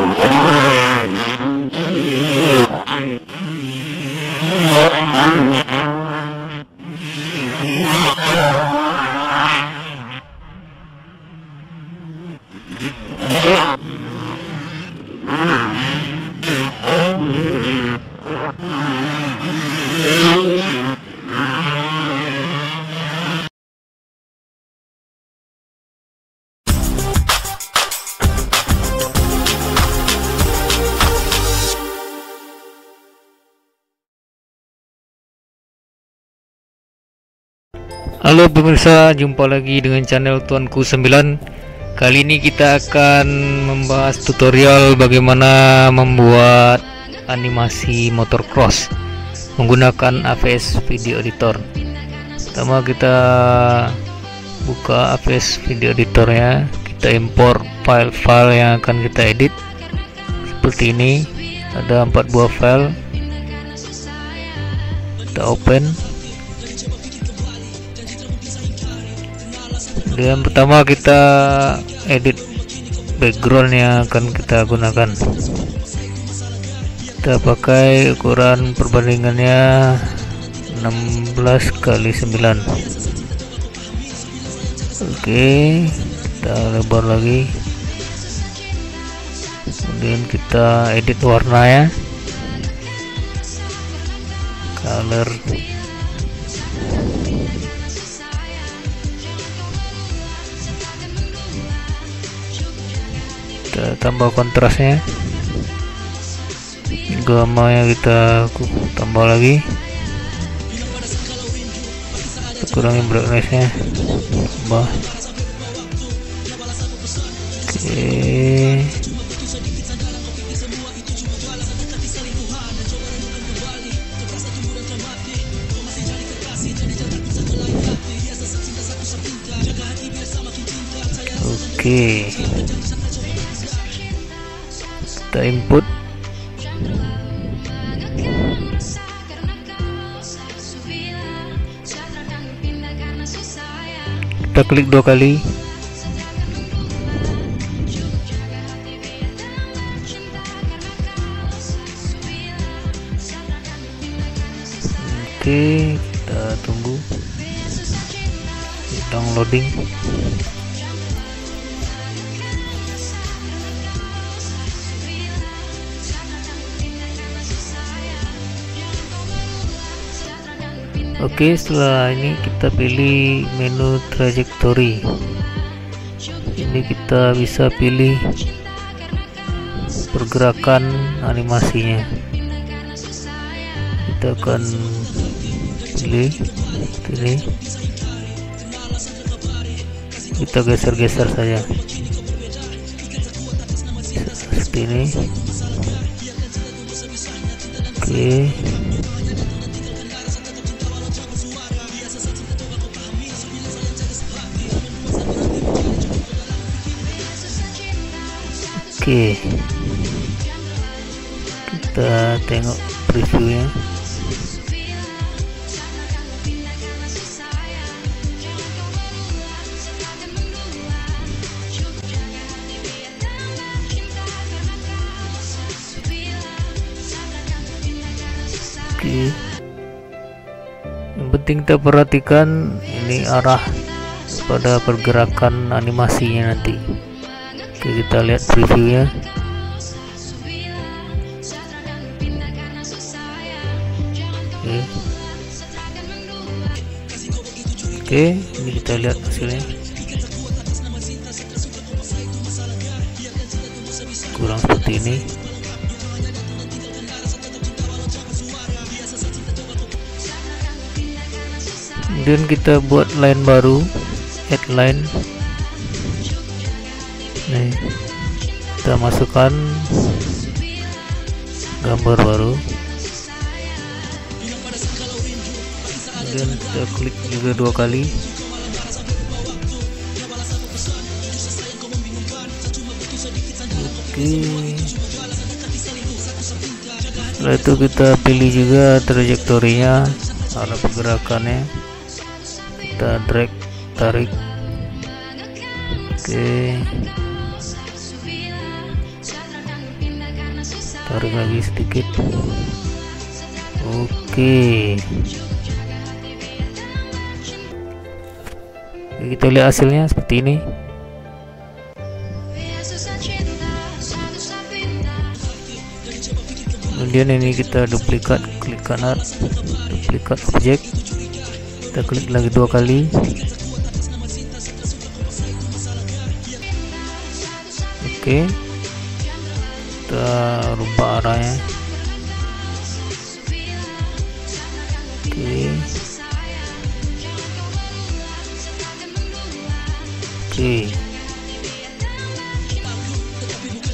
Oh, Halo pemirsa, jumpa lagi dengan channel Tuanku 9 Kali ini kita akan membahas tutorial bagaimana membuat animasi motor cross menggunakan AVS Video Editor. Pertama kita buka AVS Video Editor ya Kita import file-file yang akan kita edit. Seperti ini Ada empat buah file. Kita open yang pertama kita edit background yang akan kita gunakan. Kita pakai ukuran perbandingannya 16 kali 9 oke kita lebar lagi. Kemudian kita edit warna ya. Color kita tambah kontrasnya. Yang kita tambah lagi. Kita kurangi brightnessnya tambah. Oke. Oke kita input. Kita klik dua kali. Oke kita tunggu. Downloading Oke setelah ini kita pilih menu trajectory ini kita bisa pilih pergerakan animasinya. Kita akan pilih ini. Kita geser-geser saja. Seperti ini. Oke Oke. Kita tengok previewnya. Oke. Yang penting kita perhatikan ini arah pada pergerakan animasinya nanti Oke kita lihat previewnya Oke Oke ini kita lihat hasilnya. Kurang seperti ini. Kemudian kita buat line baru add line nih kita masukkan gambar baru. Kemudian kita klik juga dua kali. Oke. Setelah itu kita pilih juga trajektorinya arah pergerakannya. Kita drag tarik. Oke tarik lagi sedikit. Oke kita lihat hasilnya seperti ini. Kemudian ini kita duplikat klik kanan duplikat objek. Kita klik lagi dua kali. Oke kita rubah arahnya. Oke. Oke.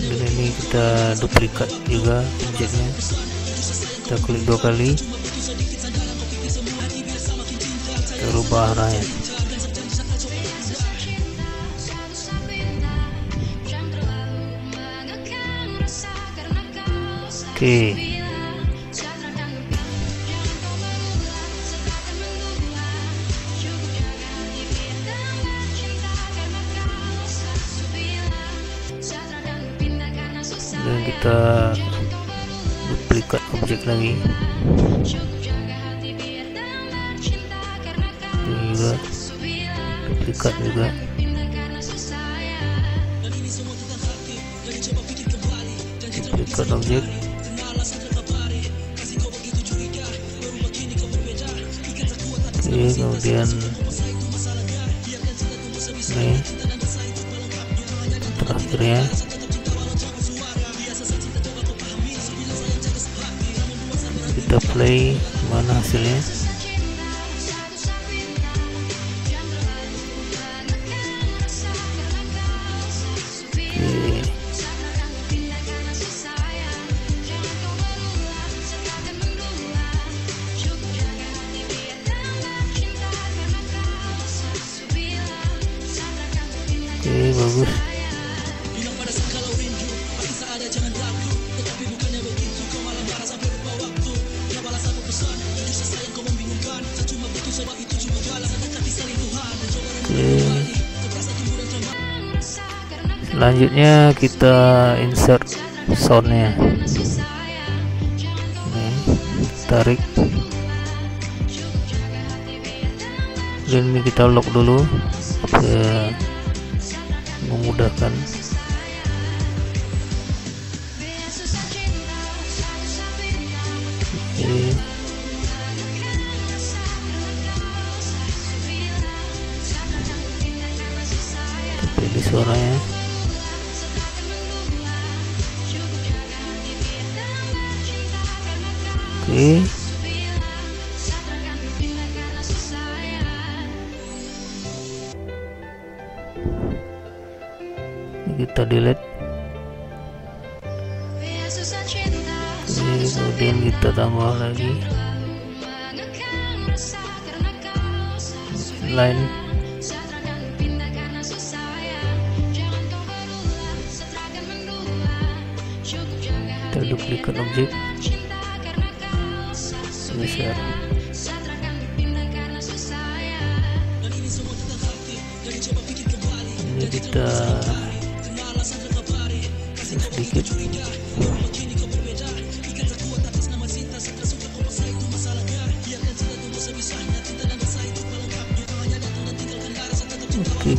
Dan ini kita duplikat juga objeknya kita klik dua kali. Kita rubah arahnya oke. Dan kita duplikat objek lagi. Juga duplikat juga. Duplikat objek oke kemudian ini terakhirnya. Kita play mana hasilnya oke. Selanjutnya kita insert soundnya. Ini tarik. Dan ini kita lock dulu. Supaya memudahkan. Oke kita delete kemudian kita tambah lagi. Line kita duplikat objek ini kita oke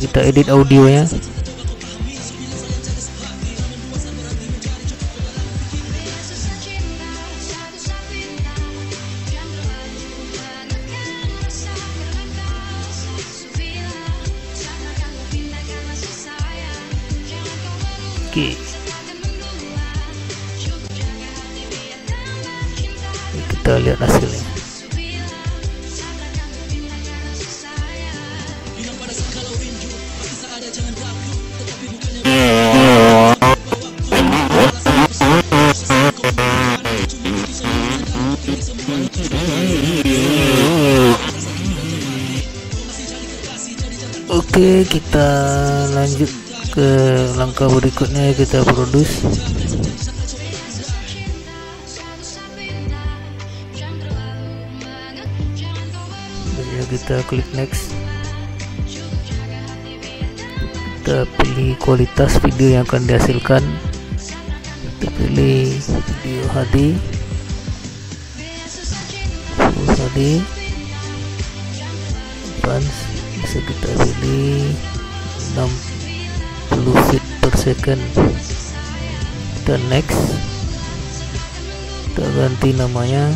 kita edit audionya. Oke kita lihat hasilnya Oke, kita lanjut ke langkah berikutnya kita produce. Kita klik next. Kita pilih kualitas video yang akan dihasilkan. kita pilih video HD Full HD advance. Bisa kita pilih 60 feet per second. Kita next. Kita ganti namanya.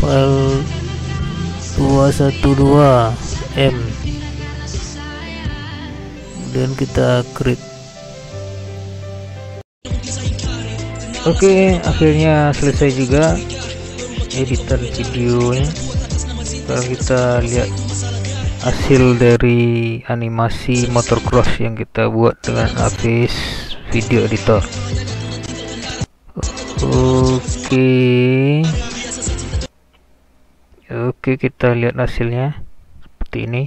File 212 M kemudian kita create Oke, akhirnya selesai juga editor videonya. Sekarang kita lihat hasil dari animasi motocross yang kita buat dengan Avis Video Editor. Oke. Oke, kita lihat hasilnya seperti ini.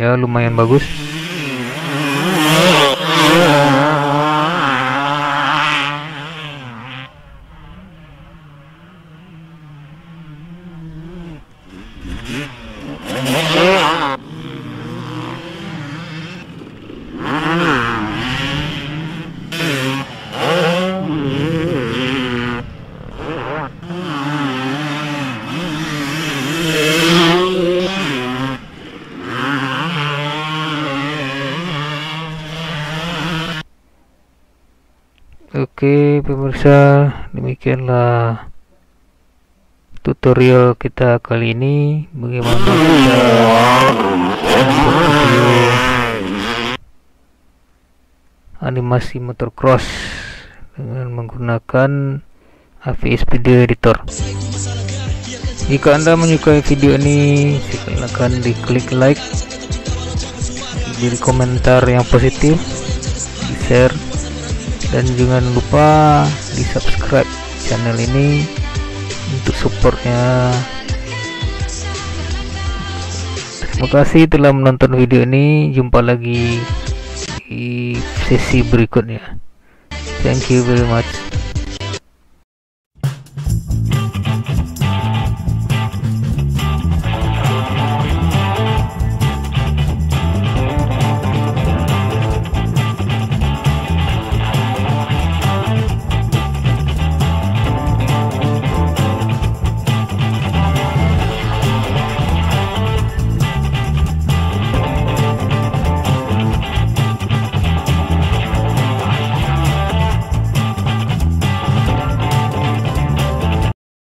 ya lumayan bagus Oke pemirsa demikianlah tutorial kita kali ini. Bagaimana kita video animasi motocross dengan menggunakan AVS Video Editor. Jika anda menyukai video ini silakan diklik like diberi komentar yang positif di share dan jangan lupa di subscribe channel ini untuk supportnya. Terima kasih telah menonton video ini. Jumpa lagi di sesi berikutnya. Thank you very much